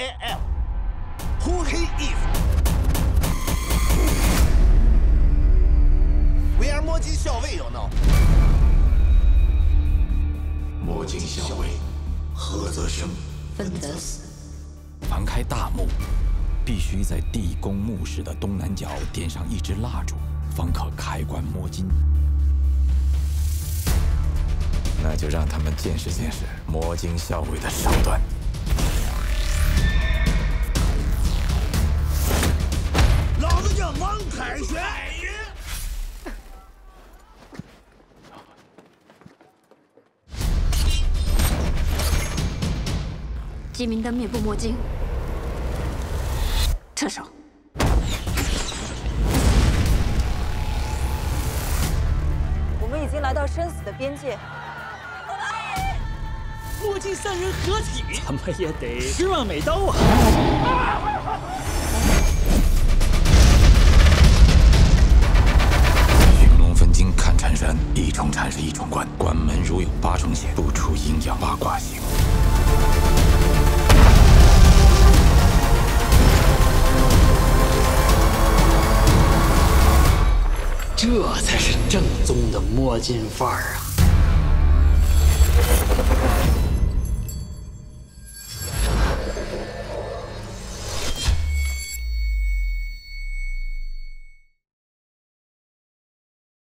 Al, who he is? We are 魔晶校尉，you know. 魔晶校尉，何则生，分则死。凡开大墓，必须在地宫墓室的东南角点上一支蜡烛，方可开棺摸金。那就让他们见识见识魔晶校尉的手段。鸡鸣的面部魔晶，撤手。我们已经来到生死的边界。魔镜三人合体，怎么也得十万美刀啊！寻龙分金看缠山，一重缠是一重关，关门如有八重险，不出阴阳八卦行。这才是正宗的摸金范儿啊！